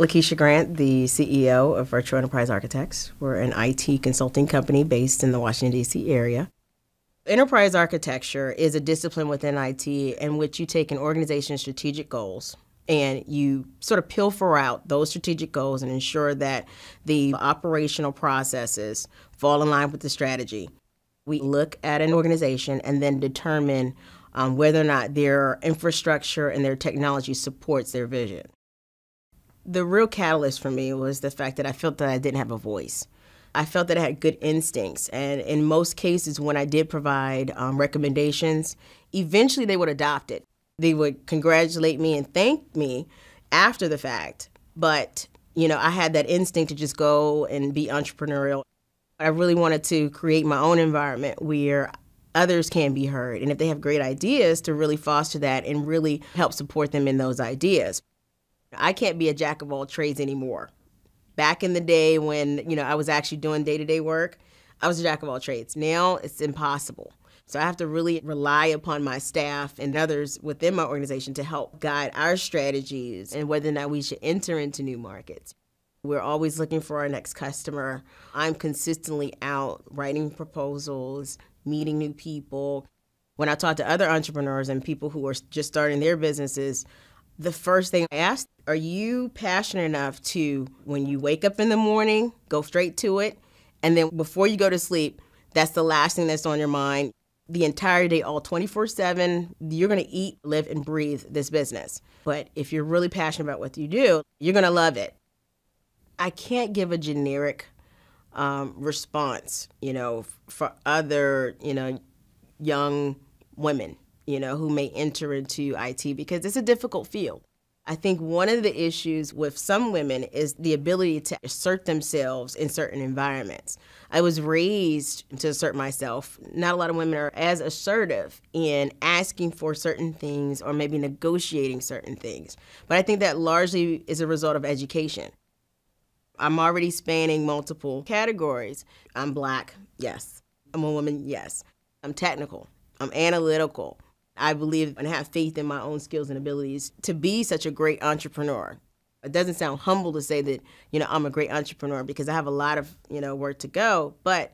Lakeshia Grant, the CEO of Virtual Enterprise Architects. We're an IT consulting company based in the Washington, D.C. area. Enterprise architecture is a discipline within IT in which you take an organization's strategic goals and you sort of pilfer out those strategic goals and ensure that the operational processes fall in line with the strategy. We look at an organization and then determine um, whether or not their infrastructure and their technology supports their vision. The real catalyst for me was the fact that I felt that I didn't have a voice. I felt that I had good instincts, and in most cases, when I did provide um, recommendations, eventually they would adopt it. They would congratulate me and thank me after the fact, but you know, I had that instinct to just go and be entrepreneurial. I really wanted to create my own environment where others can be heard. And if they have great ideas, to really foster that and really help support them in those ideas. I can't be a jack of all trades anymore. Back in the day when, you know, I was actually doing day-to-day work, I was a jack of all trades. Now it's impossible. So I have to really rely upon my staff and others within my organization to help guide our strategies and whether or not we should enter into new markets. We're always looking for our next customer. I'm consistently out writing proposals, meeting new people. When I talk to other entrepreneurs and people who are just starting their businesses, the first thing I ask, are you passionate enough to, when you wake up in the morning, go straight to it? And then before you go to sleep, that's the last thing that's on your mind. The entire day, all 24 7, you're gonna eat, live, and breathe this business. But if you're really passionate about what you do, you're gonna love it. I can't give a generic um, response, you know, for other, you know, young women, you know, who may enter into IT because it's a difficult field. I think one of the issues with some women is the ability to assert themselves in certain environments. I was raised to assert myself. Not a lot of women are as assertive in asking for certain things or maybe negotiating certain things. But I think that largely is a result of education. I'm already spanning multiple categories. I'm black, yes. I'm a woman, yes. I'm technical. I'm analytical. I believe and have faith in my own skills and abilities to be such a great entrepreneur. It doesn't sound humble to say that, you know, I'm a great entrepreneur because I have a lot of, you know, work to go, but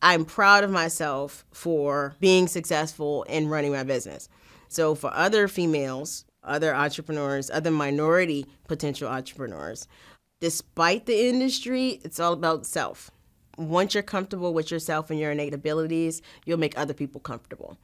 I'm proud of myself for being successful in running my business. So for other females, other entrepreneurs, other minority potential entrepreneurs, despite the industry, it's all about self. Once you're comfortable with yourself and your innate abilities, you'll make other people comfortable.